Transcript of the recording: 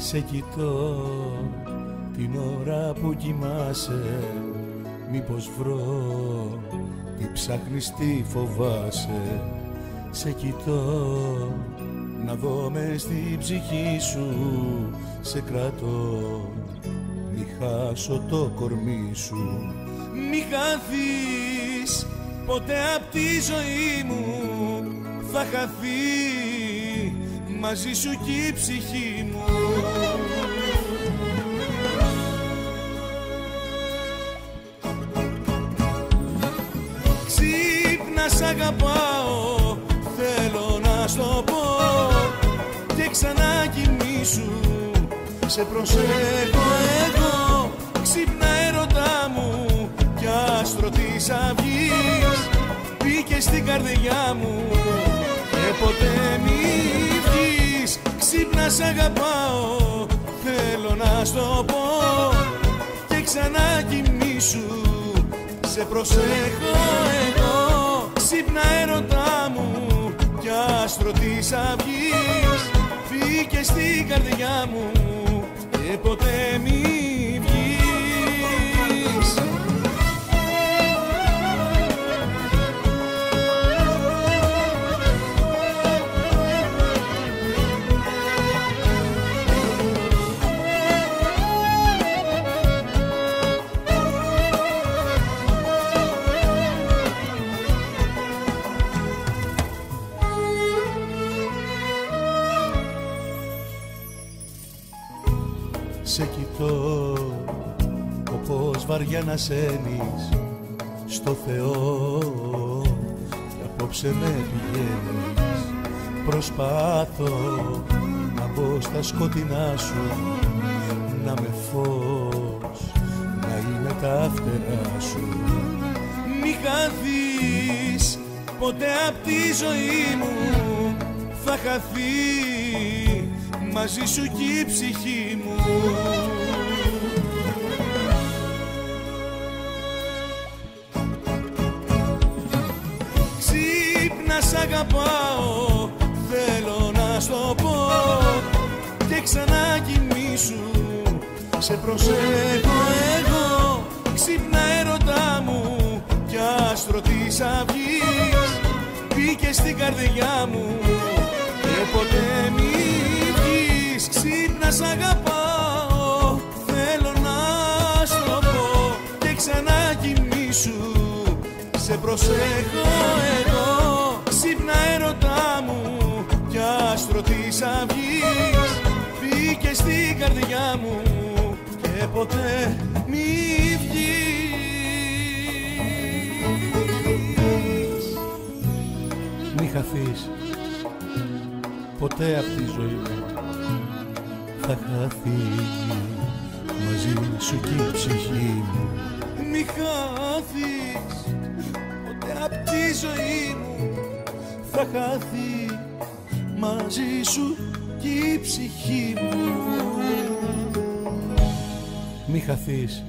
Σε κοιτώ την ώρα που κοιμάσαι Μήπως βρω τι ψάχνεις τι φοβάσαι. Σε κοιτώ να δω μες στην ψυχή σου Σε κρατώ μη χάσω το κορμί σου. Μη χαθείς ποτέ απ' τη ζωή μου Θα χαθείς μαζί σου κι η ψυχή μου. Ξύπνα σ' αγαπάω θέλω να στο πω. Και ξανά κοιμήσου σε προσέχω εγώ. Ξύπνα έρωτά μου κι άστρο της αυγής. Μπήκε στην καρδιά μου και ποτέ μη βγεις ξύπνα σ' αγαπάω θέλω να στο πω. Και ξανά κοιμήσου σε προσέχω εγώ. Ξύπνα έρωτά μου κι άστρο της αυγής. Φύγε στην καρδιά μου και ποτέ μη Σε κοιτώ όπως βαριά να σένεις στο Θεό. Και απόψε με πηγαίνεις προσπάθω να μπω στα σκοτεινά σου να με φως να είμαι τα φτερά σου. Μη χαθείς ποτέ απ' τη ζωή μου θα χαθείς μαζί σου κι η ψυχή μου. Ξύπνα σ' αγαπάω θέλω να στο πω. Και ξανά κοιμήσου σε προσέχω εγώ. Ξύπνα έρωτά μου κι άστρο της αυγής. Μπήκε στην καρδιά μου ξύπνα σ' αγαπάω θέλω να στο πω και ξανά κοιμήσου σε προσέχω εγώ ξύπνα έρωτά μου κι άστρο της αυγής. Μπήκε στην καρδιά μου και ποτέ μη βγεις. Μη χαθείς ποτέ απ' τη ζωή μου θα χαθείς μαζί σου κι η ψυχή μου. Μη χάθεις ποτέ απ' τη ζωή μου θα χαθείς μαζί σου κι η ψυχή μου. Μη χαθείς